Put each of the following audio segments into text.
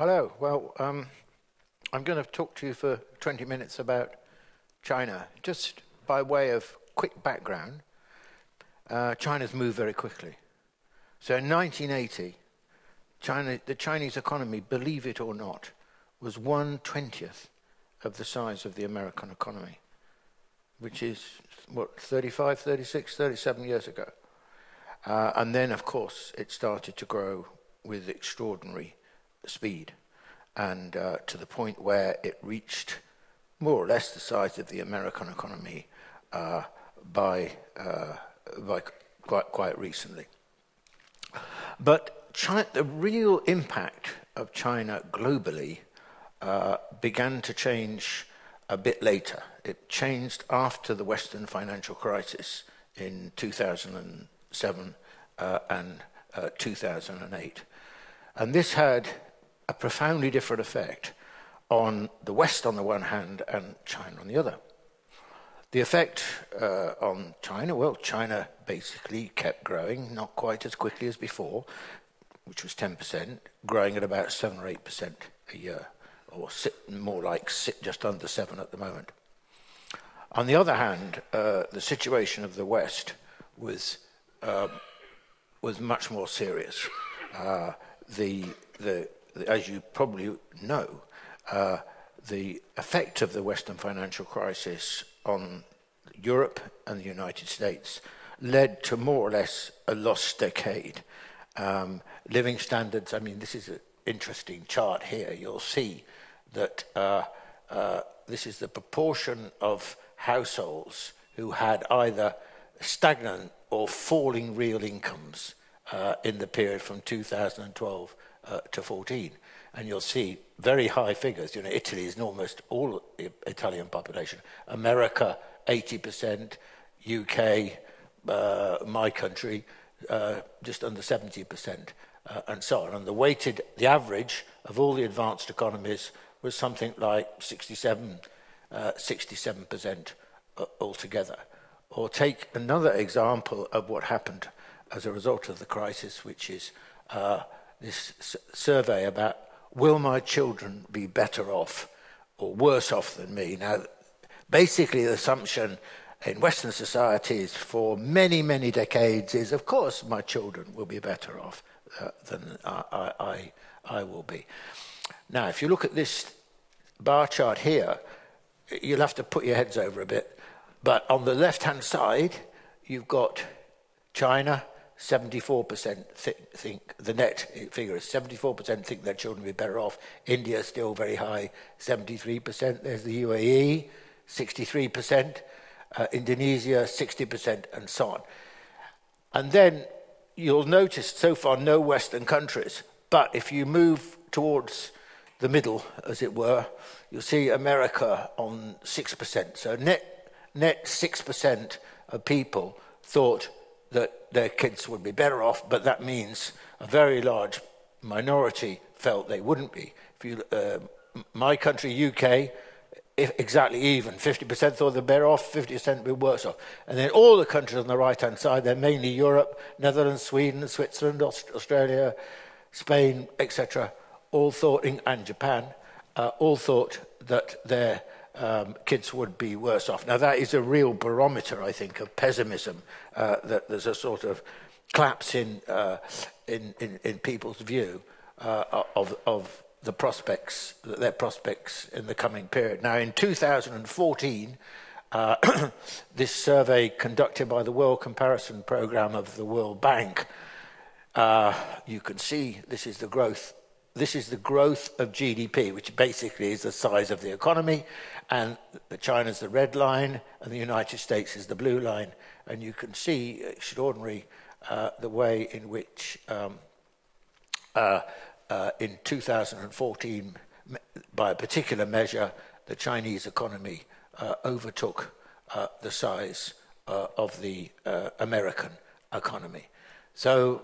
hello. Well, um, I'm going to talk to you for 20 minutes about China. Just by way of quick background, uh, China's moved very quickly. So in 1980, China, the Chinese economy, believe it or not, was one twentieth of the size of the American economy, which is, what, 35, 36, 37 years ago. Uh, and then, of course, it started to grow with extraordinary speed, and uh, to the point where it reached more or less the size of the American economy uh, by, uh, by quite, quite recently. But China, the real impact of China globally uh, began to change a bit later. It changed after the Western financial crisis in 2007 uh, and uh, 2008. And this had a profoundly different effect on the West on the one hand and China on the other. The effect uh, on China, well, China basically kept growing, not quite as quickly as before, which was 10%, growing at about 7 or 8% a year, or more like sit just under 7 at the moment. On the other hand, uh, the situation of the West was, uh, was much more serious. Uh, the, the, as you probably know, uh, the effect of the Western financial crisis on Europe and the United States led to more or less a lost decade. Um, living standards, I mean, this is an interesting chart here. You'll see that uh, uh, this is the proportion of households who had either stagnant or falling real incomes uh, in the period from 2012 uh, to 14. And you'll see very high figures. You know, Italy is almost all the Italian population. America, 80%. UK, uh, my country, uh, just under 70%, uh, and so on. And the weighted, the average of all the advanced economies was something like 67, uh, 67% uh, altogether. Or take another example of what happened as a result of the crisis, which is uh, this survey about will my children be better off or worse off than me? Now, basically, the assumption in Western societies for many, many decades is, of course, my children will be better off uh, than I, I, I will be. Now, if you look at this bar chart here, you'll have to put your heads over a bit. But on the left hand side, you've got China, 74% th think the net figure is 74% think their children will be better off. India is still very high, 73%. There's the UAE, 63%. Uh, Indonesia, 60%, and so on. And then you'll notice so far no Western countries. But if you move towards the middle, as it were, you'll see America on 6%. So net, net 6% of people thought that their kids would be better off, but that means a very large minority felt they wouldn't be. If you, uh, my country, UK, exactly even. 50% thought they're better off, 50% would be worse off. And then all the countries on the right-hand side, they're mainly Europe, Netherlands, Sweden, Switzerland, Australia, Spain, etc., all thought, and Japan, uh, all thought that their um, kids would be worse off. Now, that is a real barometer, I think, of pessimism, uh, that there's a sort of collapse in, uh, in, in, in, people's view uh, of, of the prospects, their prospects in the coming period. Now, in 2014, uh, this survey conducted by the World Comparison Program of the World Bank, uh, you can see this is the growth this is the growth of GDP, which basically is the size of the economy, and China's the red line, and the United States is the blue line. And you can see extraordinary uh, the way in which um, uh, uh, in 2014, by a particular measure, the Chinese economy uh, overtook uh, the size uh, of the uh, American economy. So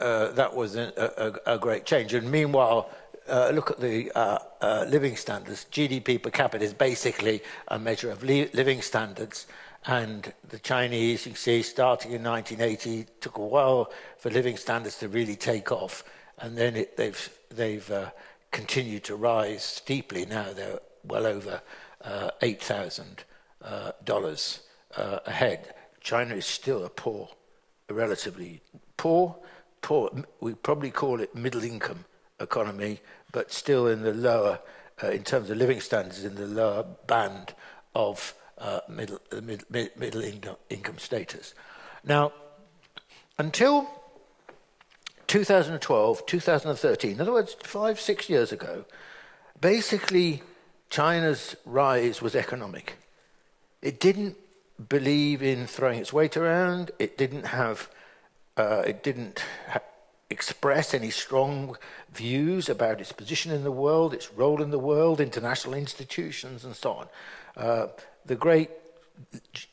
uh, that was a, a, a, great change. And meanwhile, uh, look at the uh, uh living standards. GDP per capita is basically a measure of li living standards. And the Chinese, you see, starting in 1980, took a while for living standards to really take off. And then it, they've, they've uh, continued to rise steeply. Now they're well over uh, $8,000 uh, uh, a head. China is still a poor, a relatively poor, poor, we probably call it middle income economy, but still in the lower, uh, in terms of living standards, in the lower band of uh, middle, mid, mid, middle income, income status. Now, until 2012, 2013, in other words, five, six years ago, basically China's rise was economic. It didn't believe in throwing its weight around. It didn't have, uh, it didn't express any strong views about its position in the world, its role in the world, international institutions, and so on. Uh, the great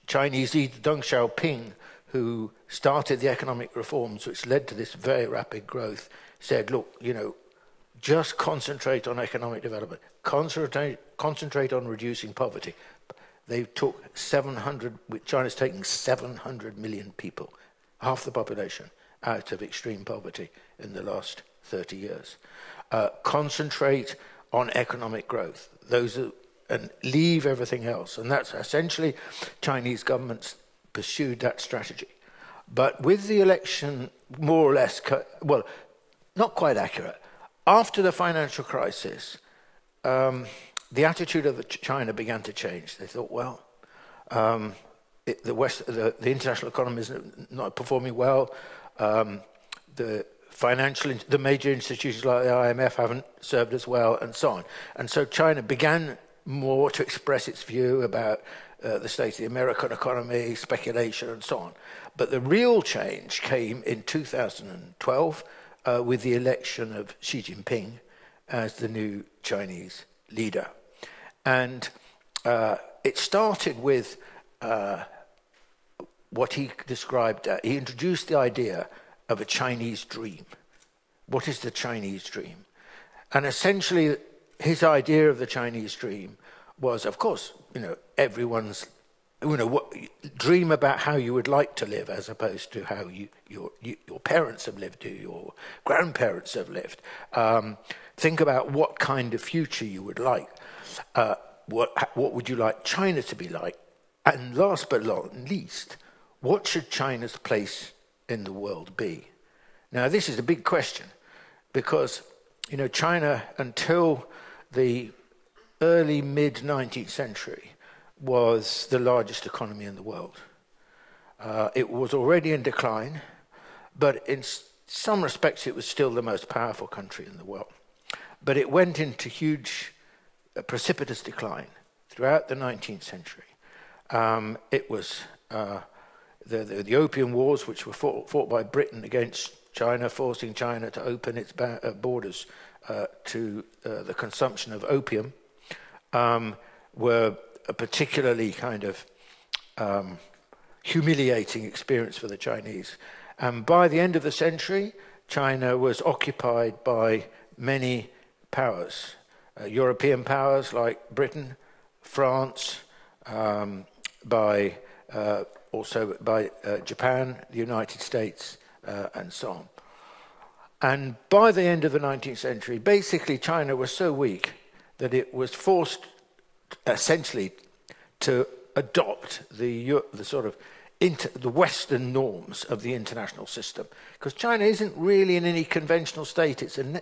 Chinese leader Deng Xiaoping, who started the economic reforms which led to this very rapid growth, said, look, you know, just concentrate on economic development, concentrate, concentrate on reducing poverty. They took 700, China's taking 700 million people, half the population, out of extreme poverty in the last 30 years. Uh, concentrate on economic growth. Those are, and leave everything else. And that's essentially Chinese governments pursued that strategy. But with the election more or less, well, not quite accurate, after the financial crisis, um, the attitude of China began to change. They thought, well, um, the, West, the, the, international economy is not performing well. Um, the financial, the major institutions like the IMF haven't served as well, and so on. And so China began more to express its view about uh, the state of the American economy, speculation, and so on. But the real change came in 2012 uh, with the election of Xi Jinping as the new Chinese leader. And uh, it started with uh, what he described, uh, he introduced the idea of a Chinese dream. What is the Chinese dream? And essentially, his idea of the Chinese dream was, of course, you know, everyone's, you know, what, dream about how you would like to live as opposed to how you, your, you, your parents have lived, or your grandparents have lived. Um, think about what kind of future you would like. Uh, what, what would you like China to be like? And last but not least, what should China's place in the world be? Now, this is a big question because, you know, China, until the early mid 19th century, was the largest economy in the world. Uh, it was already in decline, but in some respects, it was still the most powerful country in the world. But it went into huge a precipitous decline throughout the 19th century. Um, it was uh, the, the, the, Opium Wars, which were fought, fought, by Britain against China, forcing China to open its uh, borders uh, to uh, the consumption of opium, um, were a particularly kind of um, humiliating experience for the Chinese. And by the end of the century, China was occupied by many powers uh, European powers like Britain, France, um, by uh, also by uh, Japan, the United States, uh, and so on. And by the end of the 19th century, basically China was so weak that it was forced essentially to adopt the, the sort of inter, the Western norms of the international system. Because China isn't really in any conventional state, it's a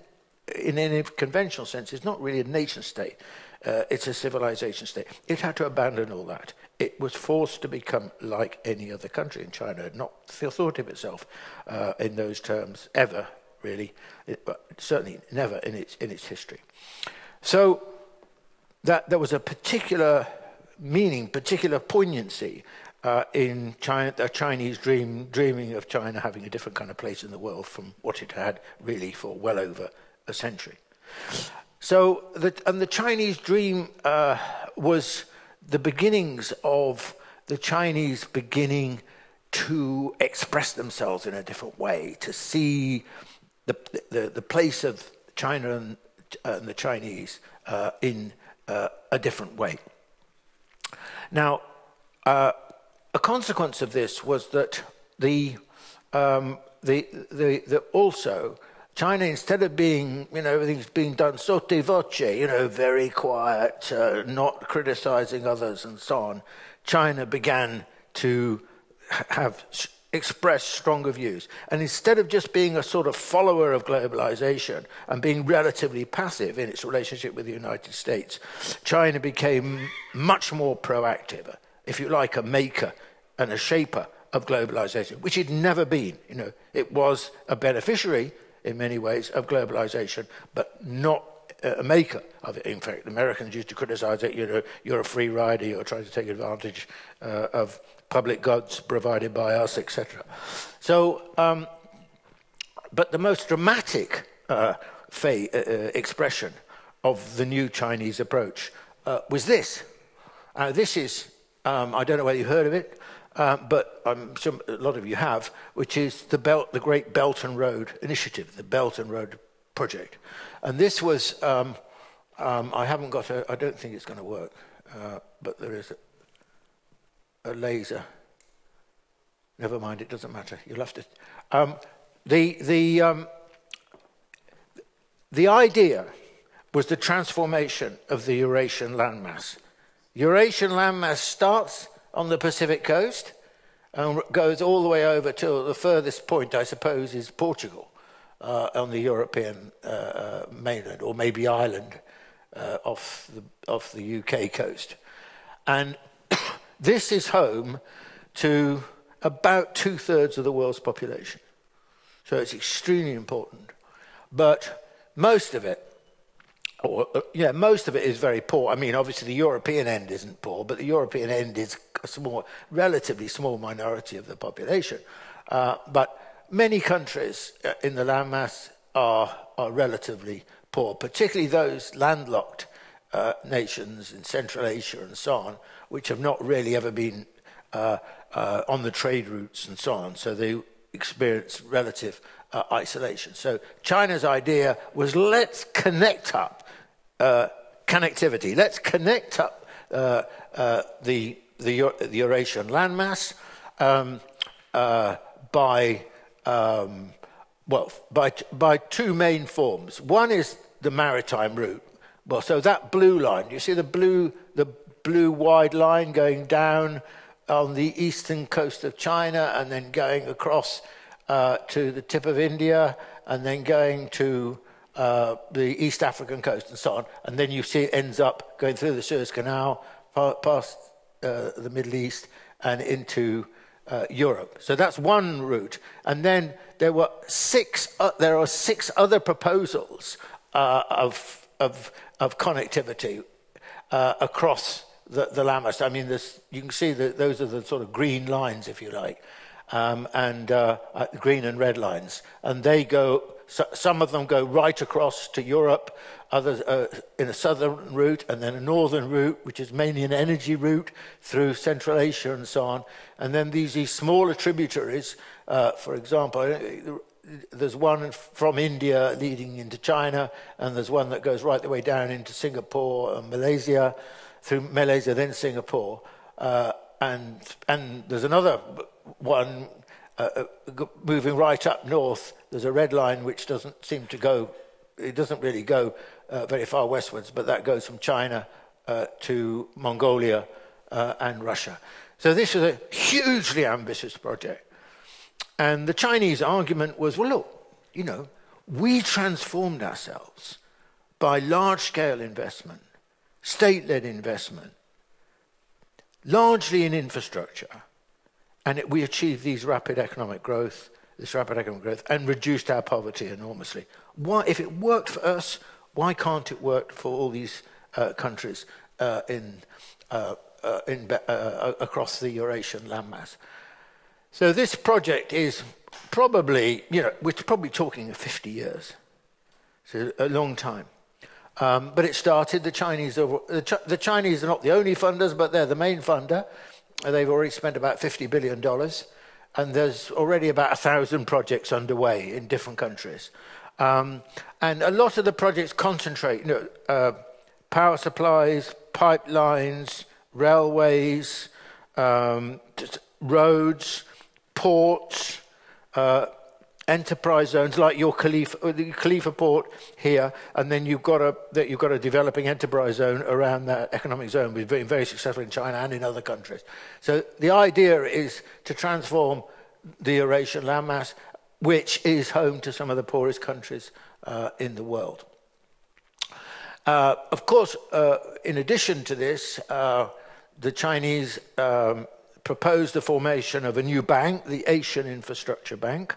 in any conventional sense, it's not really a nation state. Uh, it's a civilization state. It had to abandon all that. It was forced to become like any other country, in China had not thought of itself uh, in those terms ever, really, it, but certainly never in its, in its history. So that there was a particular meaning, particular poignancy uh, in China, the Chinese dream, dreaming of China having a different kind of place in the world from what it had really for well over a century. So, the, and the Chinese dream uh, was the beginnings of the Chinese beginning to express themselves in a different way, to see the, the, the place of China and, uh, and the Chinese uh, in uh, a different way. Now, uh, a consequence of this was that the, um, the, the, the also China, instead of being, you know, everything's being done sotto voce, you know, very quiet, uh, not criticizing others and so on, China began to have express stronger views. And instead of just being a sort of follower of globalization and being relatively passive in its relationship with the United States, China became much more proactive, if you like, a maker and a shaper of globalization, which it never been. You know, it was a beneficiary in many ways of globalization, but not a maker of it. In fact, Americans used to criticize it, you know, you're a free rider, you're trying to take advantage uh, of public goods provided by us, etc. So, um, but the most dramatic uh, uh, uh, expression of the new Chinese approach uh, was this. this is, um, I don't know whether you've heard of it, uh, but I'm sure a lot of you have, which is the, Belt, the Great Belt and Road Initiative, the Belt and Road Project. And this was, um, um, I haven't got a, I don't think it's going to work, uh, but there is a, a, laser. Never mind, it doesn't matter. You'll have to. Um, the, the, um, the idea was the transformation of the Eurasian landmass. Eurasian landmass starts on the Pacific coast and goes all the way over to the furthest point, I suppose, is Portugal uh, on the European uh, uh, mainland, or maybe Ireland uh, off, the, off the UK coast. And this is home to about two thirds of the world's population. So it's extremely important. But most of it, or, uh, yeah, most of it is very poor. I mean, obviously the European end isn't poor, but the European end is a small, relatively small minority of the population. Uh, but many countries uh, in the landmass are, are relatively poor, particularly those landlocked uh, nations in Central Asia and so on, which have not really ever been uh, uh, on the trade routes and so on. So they experience relative uh, isolation. So China's idea was let's connect up uh, connectivity. Let's connect up uh, the, the, the Eurasian landmass um, by um, well, by, by two main forms. One is the maritime route. Well, so that blue line, you see the blue, the blue wide line going down on the eastern coast of China and then going across uh, to the tip of India and then going to uh, the East African coast and so on. And then you see it ends up going through the Suez Canal, past uh, the Middle East and into uh, Europe. So that's one route. And then there were six, uh, there are six other proposals uh, of, of, of connectivity across the, the landmass. I mean, you can see that those are the sort of green lines, if you like, um, and green and red lines. And they go, so, some of them go right across to Europe, others uh, in a southern route, and then a northern route, which is mainly an energy route through Central Asia and so on. And then these, these smaller tributaries, uh, for example, uh, there's one from India leading into China, and there's one that goes right the way down into Singapore and Malaysia, through Malaysia, then Singapore. Uh, and, and there's another one uh, uh moving right up north. There's a red line which doesn't seem to go, it doesn't really go uh, very far westwards, but that goes from China uh, to Mongolia uh, and Russia. So this is a hugely ambitious project. And the Chinese argument was well, look, you know, we transformed ourselves by large scale investment, state led investment, largely in infrastructure. And it, we achieved these rapid economic growth, this rapid economic growth, and reduced our poverty enormously. Why, if it worked for us, why can't it work for all these uh, countries uh, in, uh, uh in uh, across the Eurasian landmass? So this project is probably, you know, we're probably talking 50 years. So a long time. Um, but it started, the Chinese, are, the, Ch the Chinese are not the only funders, but they're the main funder. They've already spent about $50 billion. And there's already about a thousand projects underway in different countries. Um, and a lot of the projects concentrate, you know, uh, power supplies, pipelines, railways, um, roads, ports, uh, enterprise zones like your Khalifa, uh, Khalifa port here, and then you've got a that you've got a developing enterprise zone around that economic zone, We've been very successful in China and in other countries. So the idea is to transform the Eurasian landmass, which is home to some of the poorest countries uh, in the world. Uh, of course, uh, in addition to this, uh, the Chinese um, proposed the formation of a new bank, the Asian Infrastructure Bank,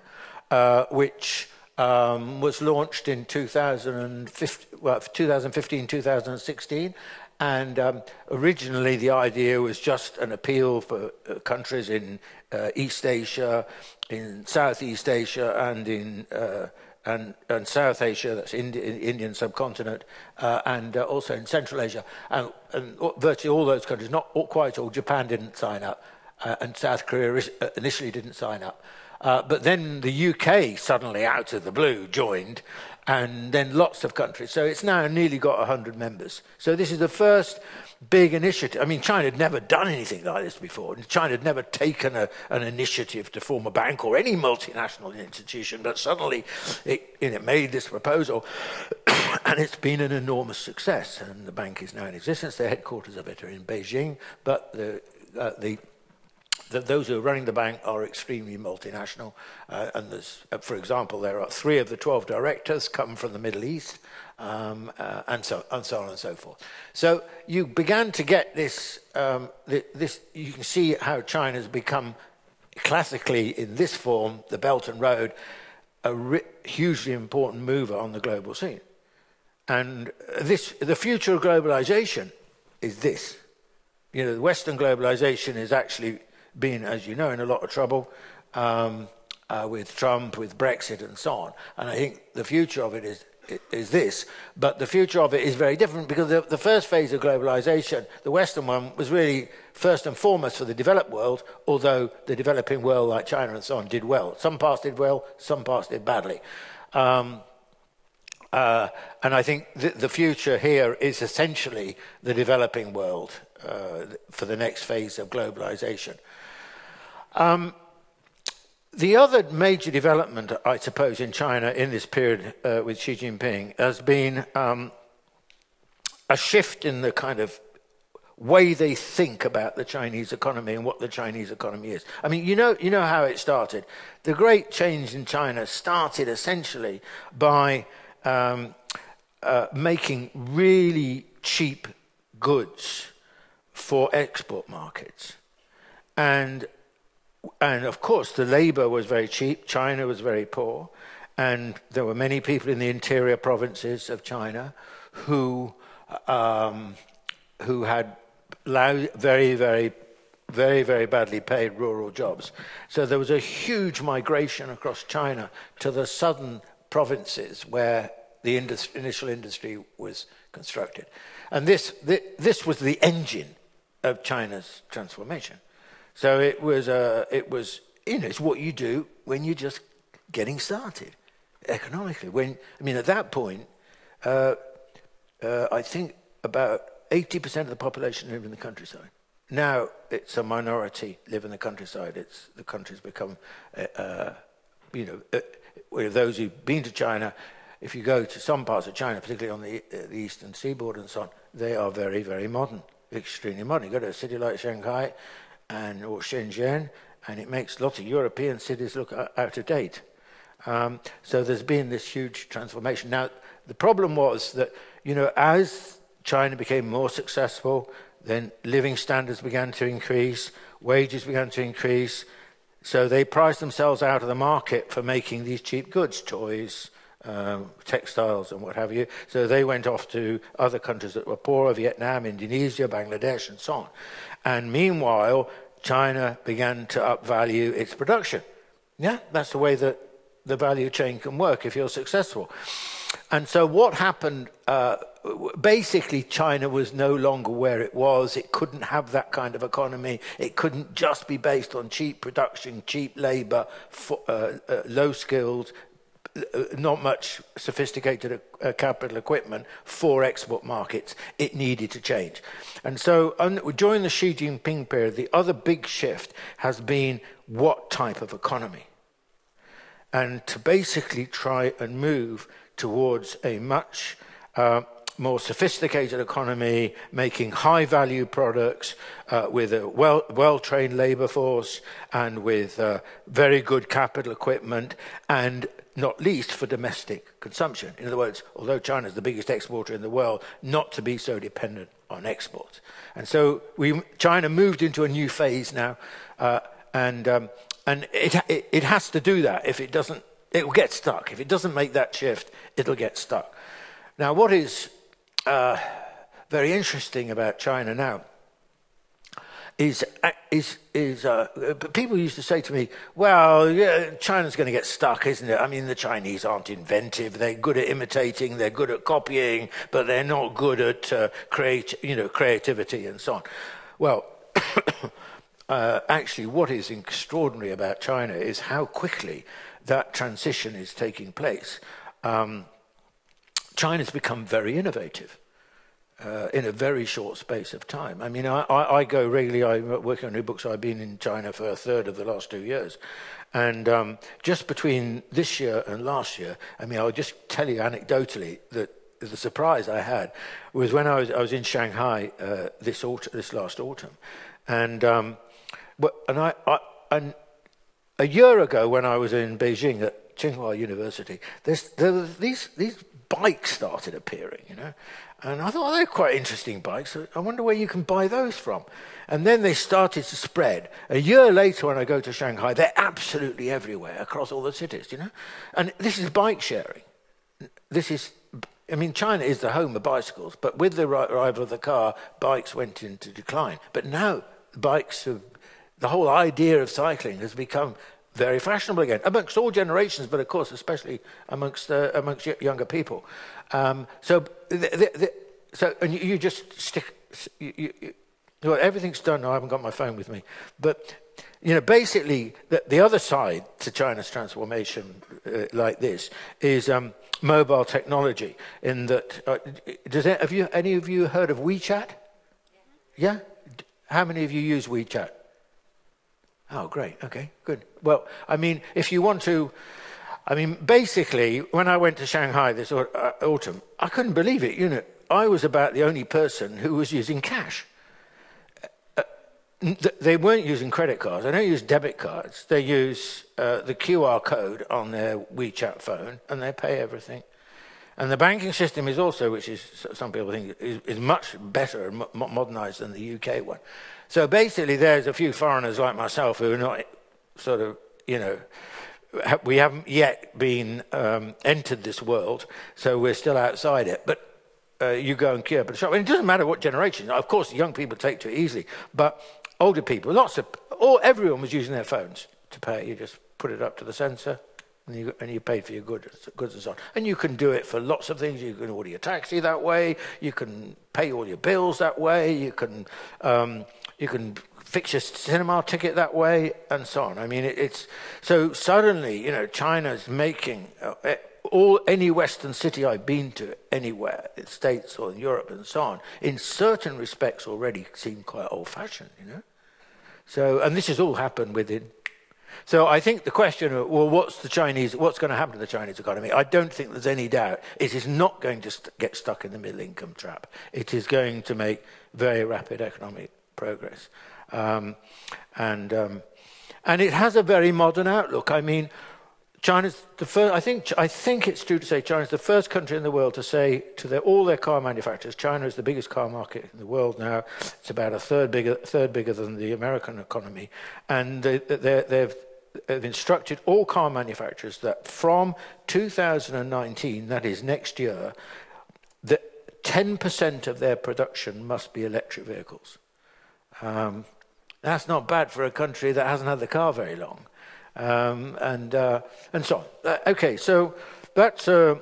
uh, which um, was launched in 2015, well, 2015 2016. And um, originally, the idea was just an appeal for uh, countries in uh, East Asia, in Southeast Asia, and in uh, and, and, South Asia, that's Indi Indian subcontinent, uh, and uh, also in Central Asia. And, and, virtually all those countries, not all, quite all, Japan didn't sign up, uh, and South Korea initially didn't sign up. Uh, but then the UK suddenly, out of the blue, joined, and then lots of countries. So it's now nearly got 100 members. So this is the first big initiative. I mean, China had never done anything like this before. China had never taken a, an initiative to form a bank or any multinational institution, but suddenly it, it made this proposal, and it's been an enormous success. And the bank is now in existence. The headquarters of it are in Beijing, but the, uh, the that those who are running the bank are extremely multinational. Uh, and there's, uh, for example, there are three of the 12 directors come from the Middle East, um, uh, and, so, and so on and so forth. So you began to get this, um, this, you can see how China has become classically in this form, the Belt and Road, a hugely important mover on the global scene. And this, the future of globalization is this. You know, Western globalization is actually been, as you know, in a lot of trouble um, uh, with Trump, with Brexit, and so on. And I think the future of it is is this, but the future of it is very different because the, the, first phase of globalization, the Western one, was really first and foremost for the developed world, although the developing world, like China and so on, did well. Some parts did well, some parts did badly. Um, uh, and I think th the future here is essentially the developing world uh, for the next phase of globalization. Um, the other major development, I suppose, in China in this period uh, with Xi Jinping has been um, a shift in the kind of way they think about the Chinese economy and what the Chinese economy is. I mean, you know, you know how it started. The great change in China started essentially by um, uh, making really cheap goods for export markets. And and of course, the labor was very cheap. China was very poor. And there were many people in the interior provinces of China who, um, who had very, very, very, very badly paid rural jobs. So there was a huge migration across China to the southern provinces where the initial industry was constructed. And this, this was the engine of China's transformation. So it was, uh, it was, you know, it's what you do when you're just getting started economically. When, I mean, at that point, uh, uh, I think about 80% of the population live in the countryside. Now it's a minority live in the countryside. It's, the country's become, uh, uh you know, uh, those who've been to China, if you go to some parts of China, particularly on the, uh, the eastern seaboard and so on, they are very, very modern, extremely modern. You go to a city like Shanghai, and or Shenzhen, and it makes lots of European cities look out of date. Um, so there's been this huge transformation. Now, the problem was that, you know, as China became more successful, then living standards began to increase, wages began to increase, so they priced themselves out of the market for making these cheap goods, toys, um, textiles, and what have you. So they went off to other countries that were poorer Vietnam, Indonesia, Bangladesh, and so on. And meanwhile, China began to upvalue its production. Yeah, that's the way that the value chain can work if you're successful. And so, what happened uh, basically, China was no longer where it was. It couldn't have that kind of economy. It couldn't just be based on cheap production, cheap labor, uh, uh, low skilled, not much sophisticated uh, capital equipment for export markets. It needed to change. And so during the Xi Jinping period, the other big shift has been what type of economy? and to basically try and move towards a much uh, more sophisticated economy, making high value products uh, with a well, well trained labor force and with uh, very good capital equipment, and not least for domestic consumption. In other words, although China is the biggest exporter in the world, not to be so dependent on exports. And so we, China moved into a new phase now, uh, and, um, and it, it, it has to do that. If it doesn't, it will get stuck. If it doesn't make that shift, it'll get stuck. Now, what is uh, very interesting about China now is uh, is is uh, people used to say to me, "Well, yeah, China's going to get stuck, isn't it? I mean, the Chinese aren't inventive; they're good at imitating, they're good at copying, but they're not good at uh, create, you know, creativity and so on." Well. uh, actually, what is extraordinary about China is how quickly that transition is taking place. Um, China's become very innovative. Uh, in a very short space of time. I mean, I, I, I, go regularly, I'm working on new books, I've been in China for a third of the last two years. And um, just between this year and last year, I mean, I'll just tell you anecdotally that the surprise I had was when I was, I was in Shanghai uh, this, autumn, this last autumn. And, um, and, I, I, and a year ago, when I was in Beijing at Tsinghua University, there these, these bikes started appearing, you know. And I thought, oh, they're quite interesting bikes. I wonder where you can buy those from. And then they started to spread. A year later, when I go to Shanghai, they're absolutely everywhere across all the cities, you know. And this is bike sharing. This is, I mean, China is the home of bicycles, but with the arrival of the car, bikes went into decline. But now, bikes have, the whole idea of cycling has become very fashionable again amongst all generations, but of course, especially amongst uh, amongst younger people. Um, so, the, the, so and you, you, just stick. You, you, well, everything's done. I haven't got my phone with me, but you know, basically, the, the other side to China's transformation, uh, like this, is um, mobile technology. In that, uh, does it, have you any of you heard of WeChat? Yeah. How many of you use WeChat? Oh, great. Okay, good. Well, I mean, if you want to, I mean, basically, when I went to Shanghai this uh, autumn, I couldn't believe it. You know, I was about the only person who was using cash. Uh, they weren't using credit cards. They don't use debit cards. They use uh, the QR code on their WeChat phone, and they pay everything. And the banking system is also, which is some people think is, is much better and modernized than the UK one. So basically, there's a few foreigners like myself who are not sort of, you know, we haven't yet been um, entered this world, so we're still outside it. But uh, you go and queue up at shop. And it doesn't matter what generation. Of course, young people take to it easily, but older people, lots of, all, everyone was using their phones to pay. You just put it up to the sensor, and you, and you pay for your goods, goods and so on. And you can do it for lots of things. You can order your taxi that way. You can pay all your bills that way. You can um, you can fix your cinema ticket that way, and so on. I mean, it, it's so suddenly, you know, China's making uh, eh, all any Western city I've been to anywhere, in States or in Europe and so on, in certain respects already seem quite old-fashioned, you know. So, and this has all happened within. So I think the question of, well, what's the Chinese, what's going to happen to the Chinese economy? I don't think there's any doubt. It is not going to st- get stuck in the middle income trap. It is going to make very rapid economic progress. Um, and, um, and it has a very modern outlook. I mean, China's the first, I think, I think it's true to say China's the first country in the world to say to their, all their car manufacturers, China is the biggest car market in the world now. It's about a third bigger, third bigger than the American economy. And they, they've, they've instructed all car manufacturers that from 2019, that is next year, that 10% of their production must be electric vehicles. Um, that's not bad for a country that hasn't had the car very long. Um, and, uh, and so on. Uh, okay, so that's, uh,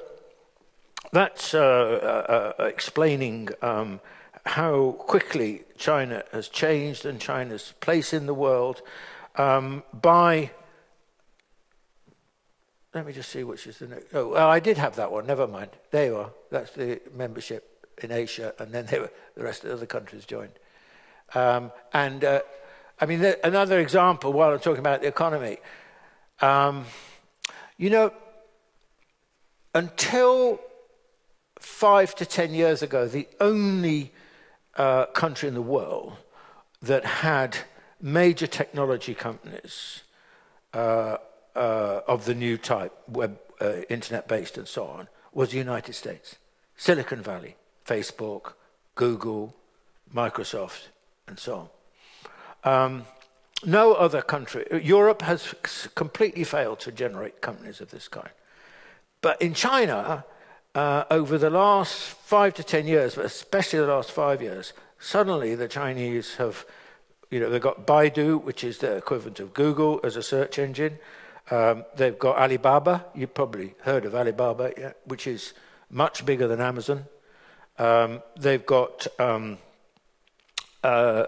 that's uh, uh, uh, explaining um, how quickly China has changed and China's place in the world um, by. Let me just see which is the next. Oh, I did have that one. Never mind. There you are. That's the membership in Asia, and then were, the rest of the other countries joined. Um, and uh, I mean, another example while I'm talking about the economy, um, You know, until five to ten years ago, the only uh, country in the world that had major technology companies uh, uh, of the new type, web, uh, internet based and so on, was the United States. Silicon Valley, Facebook, Google, Microsoft, and so on. Um, no other country, Europe has completely failed to generate companies of this kind. But in China, uh, over the last five to ten years, but especially the last five years, suddenly the Chinese have, you know, they've got Baidu, which is the equivalent of Google as a search engine. Um, they've got Alibaba, you've probably heard of Alibaba, yeah, which is much bigger than Amazon. Um, they've got um, uh,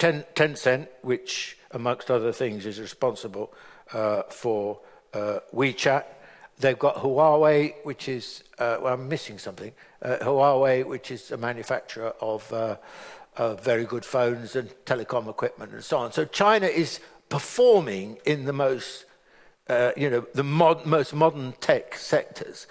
Ten, Tencent, which, amongst other things, is responsible uh, for uh, WeChat. They've got Huawei, which is, uh, well, I'm missing something. Uh, Huawei, which is a manufacturer of, uh, of very good phones and telecom equipment and so on. So China is performing in the most, uh, you know, the mod most modern tech sectors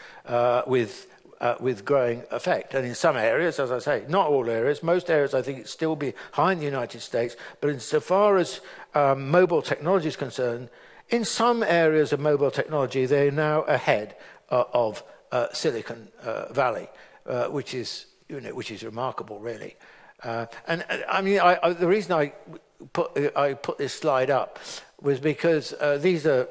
with uh, with growing effect. And in some areas, as I say, not all areas, most areas I think it's still behind the United States, but insofar as um, mobile technology is concerned, in some areas of mobile technology, they're now ahead uh, of uh, Silicon uh, Valley, uh, which, is, you know, which is remarkable, really. Uh, and I mean, I, I, the reason I put, I put this slide up was because these are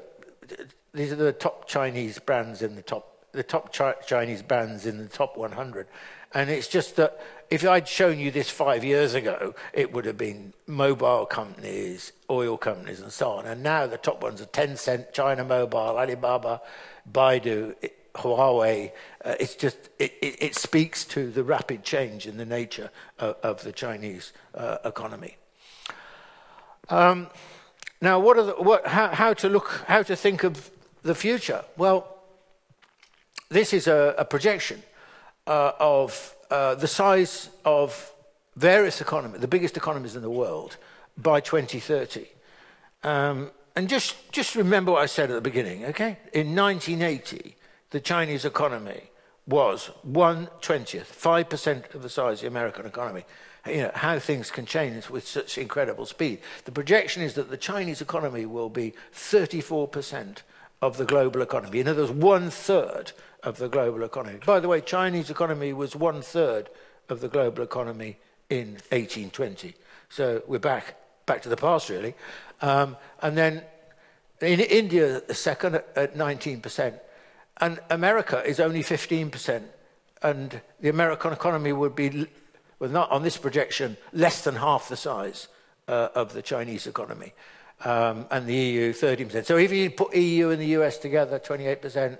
these are the top Chinese brands in the top the top Chinese bands in the top 100. And it's just that if I'd shown you this five years ago, it would have been mobile companies, oil companies, and so on. And now the top ones are Tencent, China Mobile, Alibaba, Baidu, Huawei. Uh, it's just it, it, it, speaks to the rapid change in the nature of, of the Chinese uh, economy. Um, now, what are the, what, how, how to look, how to think of the future? Well, this is a, a projection uh, of uh, the size of various economies, the biggest economies in the world, by 2030. Um, and just, just remember what I said at the beginning, okay? In 1980, the Chinese economy was 1/20th, 5% of the size of the American economy. You know, how things can change with such incredible speed. The projection is that the Chinese economy will be 34% of the global economy. In other words, one third of the global economy. By the way, Chinese economy was one third of the global economy in 1820. So we're back back to the past, really. Um, and then in India, the second at 19%, and America is only 15%. And the American economy would be, well, not on this projection, less than half the size uh, of the Chinese economy. Um, and the EU, 30%. So if you put EU and the US together, 28%,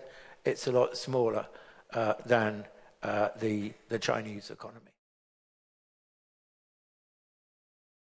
it's a lot smaller uh, than uh, the, the Chinese economy.